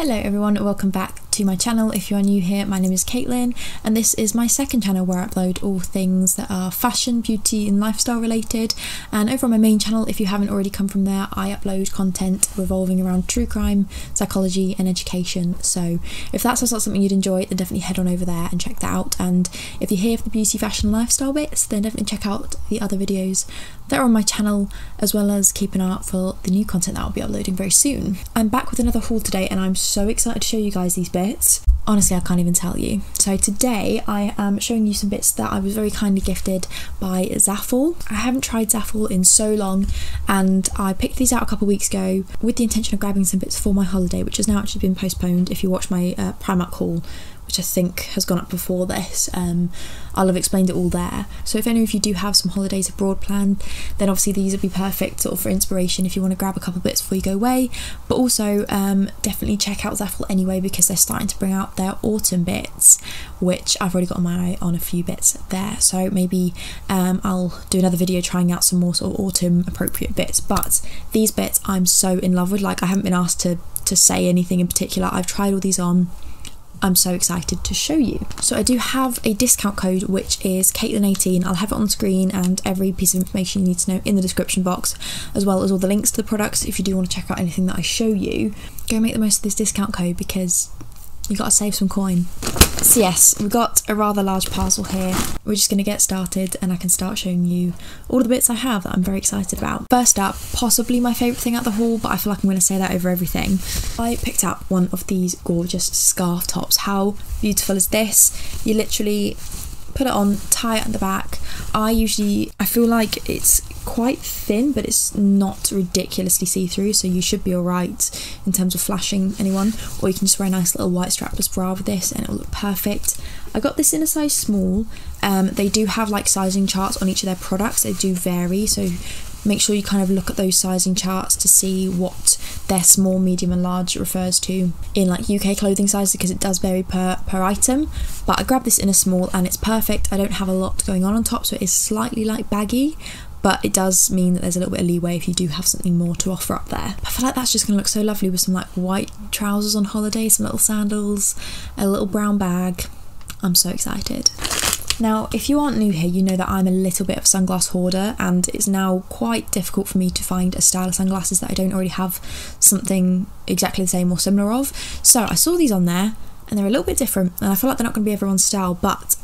Hello everyone, welcome back to my channel. If you are new here, my name is Caitlin and this is my second channel where I upload all things that are fashion, beauty and lifestyle related. And over on my main channel, if you haven't already come from there, I upload content revolving around true crime, psychology and education. So if that sounds like something you'd enjoy, then definitely head on over there and check that out. And if you're here for the beauty, fashion, lifestyle bits, then definitely check out the other videos that are on my channel as well as keep an eye out for the new content that I'll be uploading very soon. I'm back with another haul today and I'm so excited to show you guys these bits. Honestly, I can't even tell you. So today I am showing you some bits that I was very kindly gifted by Zaful. I haven't tried Zaful in so long and I picked these out a couple weeks ago with the intention of grabbing some bits for my holiday, which has now actually been postponed if you watch my uh, Primark haul which I think has gone up before this. Um, I'll have explained it all there. So if any of you do have some holidays abroad planned, then obviously these would be perfect sort of for inspiration if you want to grab a couple bits before you go away. But also um, definitely check out Zaful anyway because they're starting to bring out their autumn bits, which I've already got my eye on a few bits there. So maybe um, I'll do another video trying out some more sort of autumn appropriate bits. But these bits I'm so in love with. Like I haven't been asked to to say anything in particular. I've tried all these on I'm so excited to show you. So I do have a discount code which is Caitlin18. I'll have it on screen and every piece of information you need to know in the description box, as well as all the links to the products if you do want to check out anything that I show you. Go make the most of this discount code because you gotta save some coin. So yes, we've got a rather large parcel here. We're just gonna get started and I can start showing you all the bits I have that I'm very excited about. First up, possibly my favourite thing at the haul, but I feel like I'm gonna say that over everything. I picked up one of these gorgeous scarf tops. How beautiful is this? You literally put it on, tie it at the back. I usually, I feel like it's quite thin, but it's not ridiculously see-through, so you should be alright in terms of flashing anyone. Or you can just wear a nice little white strapless bra with this and it'll look perfect. I got this in a size small. Um, they do have like sizing charts on each of their products. They do vary, so make sure you kind of look at those sizing charts to see what their small, medium, and large refers to in like UK clothing sizes because it does vary per per item. But I grabbed this in a small and it's perfect. I don't have a lot going on on top, so it is slightly like baggy. But it does mean that there's a little bit of leeway if you do have something more to offer up there. I feel like that's just going to look so lovely with some like white trousers on holiday, some little sandals, a little brown bag. I'm so excited. Now, if you aren't new here, you know that I'm a little bit of a sunglass hoarder, and it's now quite difficult for me to find a style of sunglasses that I don't already have something exactly the same or similar of. So I saw these on there, and they're a little bit different, and I feel like they're not going to be everyone's style, but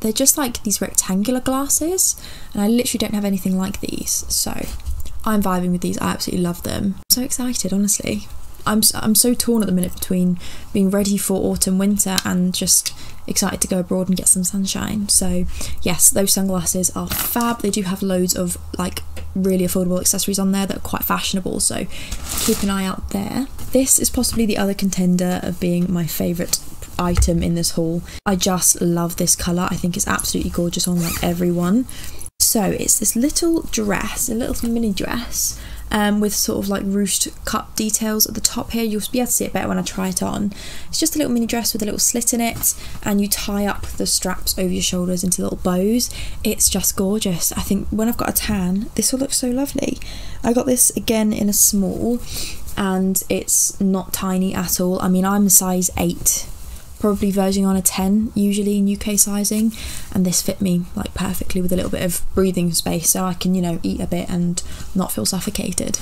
they're just like these rectangular glasses, and I literally don't have anything like these, so I'm vibing with these. I absolutely love them. I'm so excited, honestly. I'm I'm so torn at the minute between being ready for autumn winter and just excited to go abroad and get some sunshine. So yes, those sunglasses are fab. They do have loads of like really affordable accessories on there that are quite fashionable. So keep an eye out there. This is possibly the other contender of being my favourite item in this haul. I just love this colour. I think it's absolutely gorgeous on like everyone. So it's this little dress, a little mini dress um, with sort of like ruched cut details at the top here. You'll be able to see it better when I try it on. It's just a little mini dress with a little slit in it and you tie up the straps over your shoulders into little bows. It's just gorgeous. I think when I've got a tan, this will look so lovely. I got this again in a small and it's not tiny at all. I mean, I'm a size 8 probably verging on a 10 usually in UK sizing and this fit me like perfectly with a little bit of breathing space so I can you know eat a bit and not feel suffocated.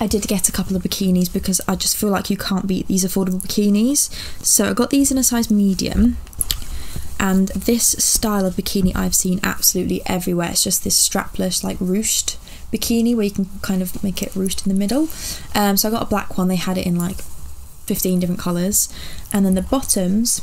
I did get a couple of bikinis because I just feel like you can't beat these affordable bikinis. So I got these in a size medium and this style of bikini I've seen absolutely everywhere. It's just this strapless like ruched bikini where you can kind of make it ruched in the middle. Um, so I got a black one. They had it in like 15 different colours. And then the bottoms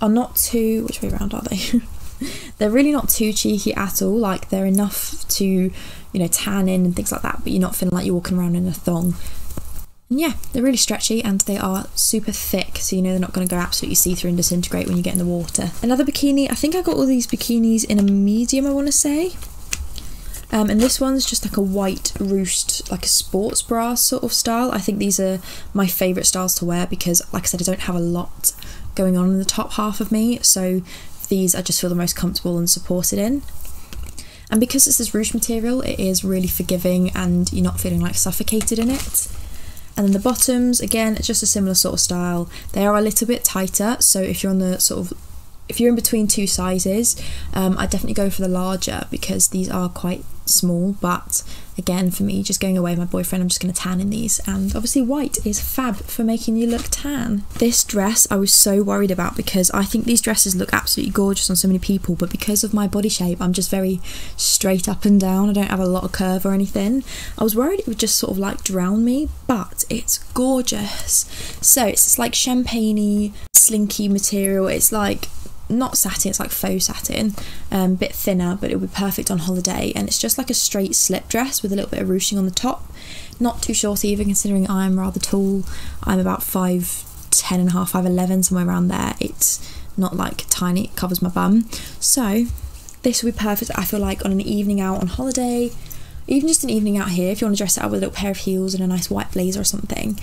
are not too which way around are they? They're really not too cheeky at all like they're enough to you know tan in and things like that but you're not feeling like you're walking around in a thong. And yeah they're really stretchy and they are super thick so you know they're not going to go absolutely see-through and disintegrate when you get in the water. Another bikini i think i got all these bikinis in a medium i want to say um, and this one's just like a white ruched, like a sports bra sort of style. I think these are my favourite styles to wear because, like I said, I don't have a lot going on in the top half of me. So these I just feel the most comfortable and supported in. And because it's this ruched material, it is really forgiving and you're not feeling like suffocated in it. And then the bottoms, again, it's just a similar sort of style. They are a little bit tighter, so if you're on the sort of if you're in between two sizes, um, I definitely go for the larger because these are quite small. But again, for me, just going away with my boyfriend, I'm just going to tan in these. And obviously, white is fab for making you look tan. This dress I was so worried about because I think these dresses look absolutely gorgeous on so many people, but because of my body shape, I'm just very straight up and down. I don't have a lot of curve or anything. I was worried it would just sort of like drown me, but it's gorgeous. So it's like champagne slinky material. It's like not satin, it's like faux satin, um, bit thinner, but it would be perfect on holiday. And it's just like a straight slip dress with a little bit of ruching on the top. Not too short either, considering I'm rather tall. I'm about five ten and a half, five eleven, somewhere around there. It's not like tiny, it covers my bum. So this would be perfect, I feel like, on an evening out on holiday, even just an evening out here, if you want to dress it up with a little pair of heels and a nice white blazer or something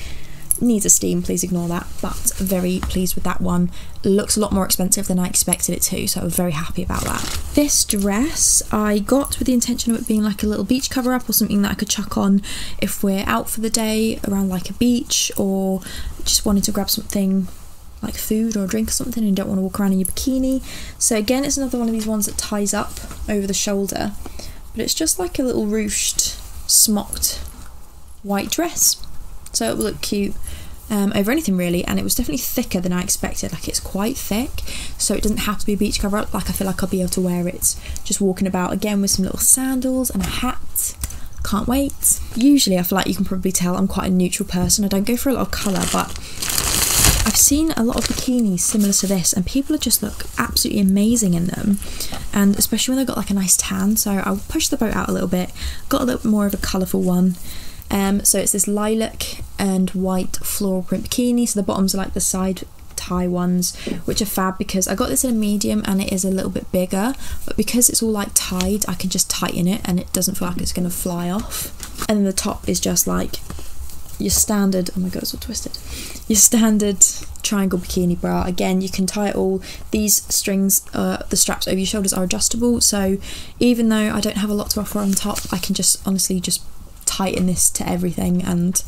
needs a steam please ignore that but very pleased with that one. Looks a lot more expensive than i expected it to so i was very happy about that. This dress i got with the intention of it being like a little beach cover up or something that i could chuck on if we're out for the day around like a beach or just wanted to grab something like food or a drink or something and don't want to walk around in your bikini. So again it's another one of these ones that ties up over the shoulder but it's just like a little ruched smocked white dress. So it will look cute um, over anything really and it was definitely thicker than I expected. Like it's quite thick so it doesn't have to be a beach cover up like I feel like I'll be able to wear it just walking about again with some little sandals and a hat. Can't wait. Usually I feel like you can probably tell I'm quite a neutral person. I don't go for a lot of colour but I've seen a lot of bikinis similar to this and people just look absolutely amazing in them. And especially when they've got like a nice tan so I'll push the boat out a little bit. Got a little bit more of a colourful one. Um, so it's this lilac and white floral print bikini. So the bottoms are like the side tie ones, which are fab because I got this in a medium and it is a little bit bigger. But because it's all like tied, I can just tighten it and it doesn't feel like it's going to fly off. And then the top is just like your standard, oh my god, it's all twisted. Your standard triangle bikini bra. Again, you can tie it all. These strings, uh, the straps over your shoulders are adjustable. So even though I don't have a lot to offer on top, I can just honestly just tighten this to everything and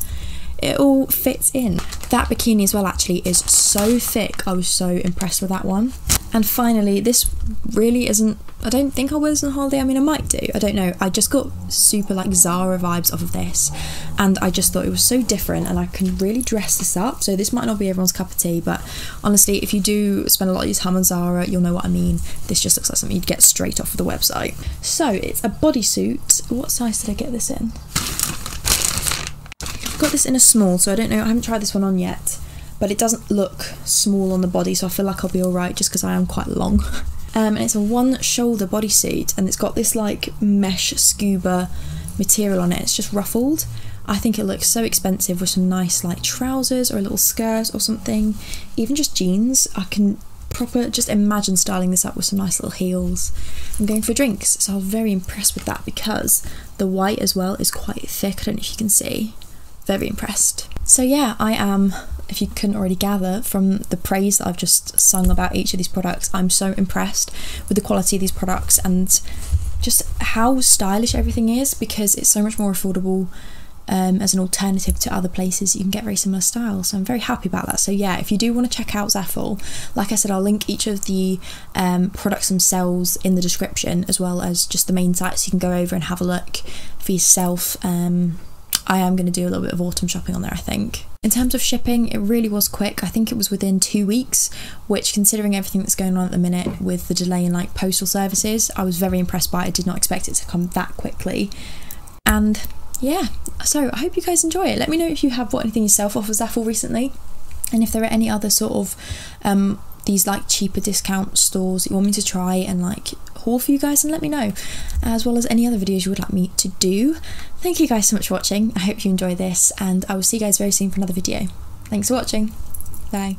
it all fits in. That bikini as well actually is so thick. I was so impressed with that one. And finally, this really isn't, I don't think wear this on holiday. I mean, I might do. I don't know. I just got super like Zara vibes off of this. And I just thought it was so different and I can really dress this up. So this might not be everyone's cup of tea, but honestly, if you do spend a lot of your time on Zara, you'll know what I mean. This just looks like something you'd get straight off of the website. So it's a bodysuit. What size did I get this in? Got this in a small, so I don't know. I haven't tried this one on yet, but it doesn't look small on the body, so I feel like I'll be alright just because I am quite long. Um, and it's a one shoulder bodysuit, and it's got this like mesh scuba material on it. It's just ruffled. I think it looks so expensive with some nice like trousers or a little skirt or something, even just jeans. I can proper just imagine styling this up with some nice little heels I'm going for drinks. So I was very impressed with that because the white as well is quite thick. I don't know if you can see very impressed. So, yeah, I am, if you couldn't already gather from the praise that I've just sung about each of these products, I'm so impressed with the quality of these products and just how stylish everything is because it's so much more affordable. Um, as an alternative to other places you can get very similar styles so I'm very happy about that so yeah if you do want to check out Zaful like I said I'll link each of the um, products themselves in the description as well as just the main sites you can go over and have a look for yourself um, I am going to do a little bit of autumn shopping on there, I think. In terms of shipping, it really was quick. I think it was within two weeks, which, considering everything that's going on at the minute with the delay in like postal services, I was very impressed by. It. I did not expect it to come that quickly. And yeah, so I hope you guys enjoy it. Let me know if you have bought anything yourself off of Zaful recently, and if there are any other sort of um, these like cheaper discount stores that you want me to try and like haul for you guys and let me know as well as any other videos you would like me to do. Thank you guys so much for watching. I hope you enjoy this and i will see you guys very soon for another video. Thanks for watching. Bye